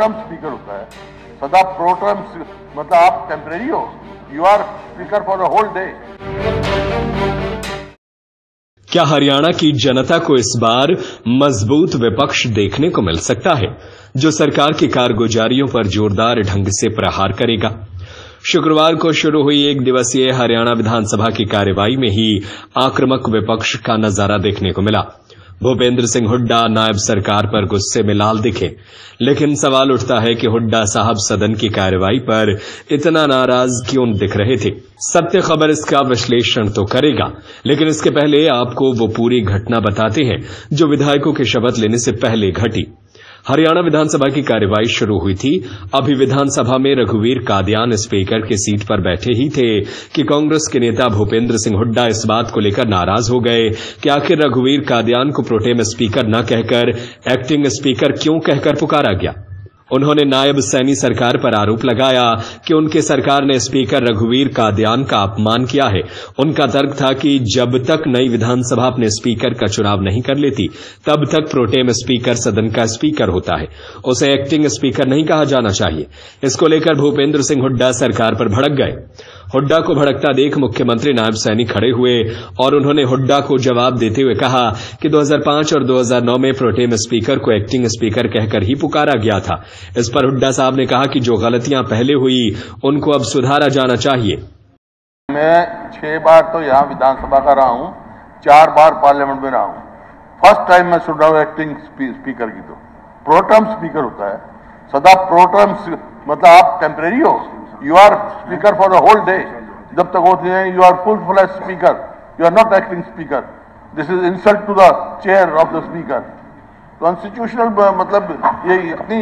Term speaker होता है। सदा प्रो टर्म मतलब आप टेम्परेरी हो you are speaker for the whole day क्या हरियाणा की जनता को इस बार मज़बूत विपक्ष देखने को मिल सकता है, जो सरकार की कारगुजारियों पर जोरदार ढंग से प्रहार करेगा? शुक्रवार को शुरू हुई एक दिवसीय हरियाणा विधानसभा की कार्यवाही में ही आक्रामक विपक्ष का नज़ारा देखने को मिला। भूपेंद्र सिंह हुड्डा नायब सरकार पर गुस्से में लाल दिखे, लेकिन सवाल उठता है कि हुड्डा साहब सदन की कार्यवाही पर इतना नाराज़ क्यों दिख रहे थे? सत्य खबर इसका विश्लेषण तो करेगा, लेकिन इसके पहले आपको वो पूरी घटना बताते हैं जो विधायकों के शपथ लेने से पहले घटी। हरियाणा विधानसभा की कार्यवाही शुरू हुई थी। अभी विधानसभा में रघुवीर कादयान स्पीकर की सीट पर बैठे ही थे कि कांग्रेस के नेता भूपेंद्र सिंह हुड्डा इस बात को लेकर नाराज़ हो गए कि आखिर रघुवीर कादयान को प्रोटेम स्पीकर न कहकर एक्टिंग स्पीकर क्यों कहकर पुकारा गया? उन्होंने नायब सैनी सरकार पर आरोप लगाया कि उनकी सरकार ने स्पीकर रघुवीर काद्यान का अपमान किया है। उनका तर्क था कि जब तक नई विधानसभा अपने स्पीकर का चुनाव नहीं कर लेती, तब तक प्रोटेम स्पीकर सदन का स्पीकर होता है। उसे एक्टिंग स्पीकर नहीं कहा जाना चाहिए। इसको लेकर भूपेंद्र सिंह हुड्डा सरकार पर भड़क गए। हुड्डा को भड़कता देख मुख्यमंत्री नायब सैनी खड़े हुए और उन्होंने हुड्डा को जवाब देते हुए कहा कि 2005 और 2009 में प्रोटेम स्पीकर को एक्टिंग स्पीकर कहकर ही पुकारा गया था। इस पर हुड्डा साहब ने कहा कि जो गलतियाँ पहले हुई, उनको अब सुधारा जाना चाहिए। मैं छह बार तो यहाँ विधानसभा का रहा हूँ, चार बार पार्लियामेंट में रहा हूँ। फ़र्स्ट टाइम मैं सुन रहा हूँ एक्टिंग स्पीकर की तो। प्रोटर्म स्पीकर होता है। सदा प्रोटर्म मतलब आप टेम्परेरी हो। You are speaker for the whole day जब तक होती है you are full full speaker you are not acting speaker this is insult to the chair of the speaker constitutional मतलब ये इतनी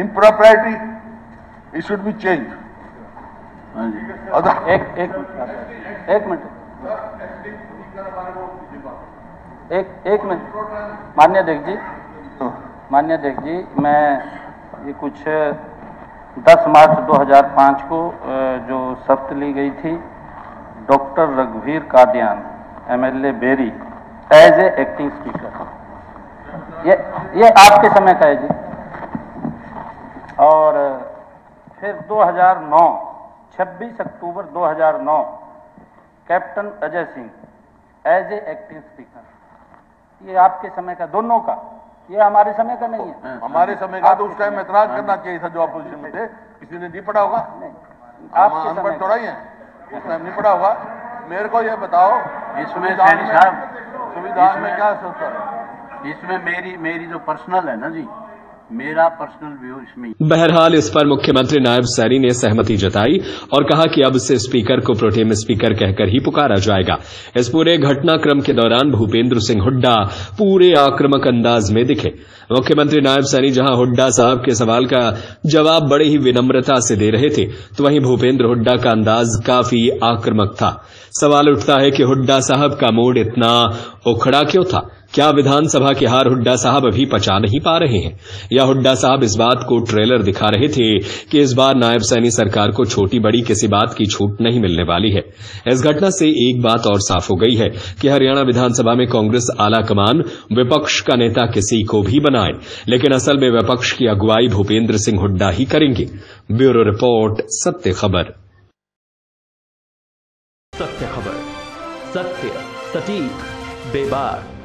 impropriety it should be change एक एक एक मिनट। एक एक मिनट। मान्य अध्यक्ष जी। मान्य अध्यक्ष जी मैं ये कुछ 10 मार्च 2005 को जो शपथ ली गई थी, डॉक्टर रघुवीर Kadian MLA Beri, as a acting speaker. ये ये आपके समय का है जी। और फिर 2009 26 अक्टूबर 2009 captain Ajay Singh, as a acting speaker. ये आपके समय का, दोनों का। ये हमारे समय का नहीं है। हमारे समय का तो उस टाइम एतराज़ करना चाहिए था जो अपोजिशन में थे। किसी ने नहीं पढ़ा होगा। आपके अनपढ़ समय थोड़ा ही है। उस टाइम नहीं पढ़ा होगा। मेरे को ये बताओ इसमें संविधान में- साहब संविधान में क्या सोचता है इसमें मेरी मेरी जो पर्सनल है ना जी मेरा पर्सनल व्यू इसमें बहरहाल, इस पर मुख्यमंत्री नायब सैनी ने सहमति जताई और कहा कि अब से स्पीकर को प्रोटेम स्पीकर कहकर ही पुकारा जाएगा। इस पूरे घटनाक्रम के दौरान भूपेंद्र सिंह हुड्डा पूरे आक्रामक अंदाज में दिखे। मुख्यमंत्री नायब सैनी जहाँ हुड्डा साहब के सवाल का जवाब बड़े ही विनम्रता से दे रहे थे तो वहीं भूपेंद्र हुड्डा का अंदाज काफ़ी आक्रामक था। सवाल उठता है कि हुड्डा साहब का मूड इतना उखड़ा क्यों था? क्या विधानसभा की हार हुड्डा साहब अभी पचा नहीं पा रहे हैं? या हुड्डा साहब इस बात को ट्रेलर दिखा रहे थे कि इस बार नायब सैनी सरकार को छोटी बड़ी किसी बात की छूट नहीं मिलने वाली है। इस घटना से एक बात और साफ़ हो गई है कि हरियाणा विधानसभा में कांग्रेस आला कमान विपक्ष का नेता किसी को भी बनाए, लेकिन असल में विपक्ष की अगुवाई भूपेंद्र सिंह हुड्डा ही करेंगे। ब्यूरो रिपोर्ट, सत्य खबर। सत्य खबर, सत्य, सटीक, बेबाक।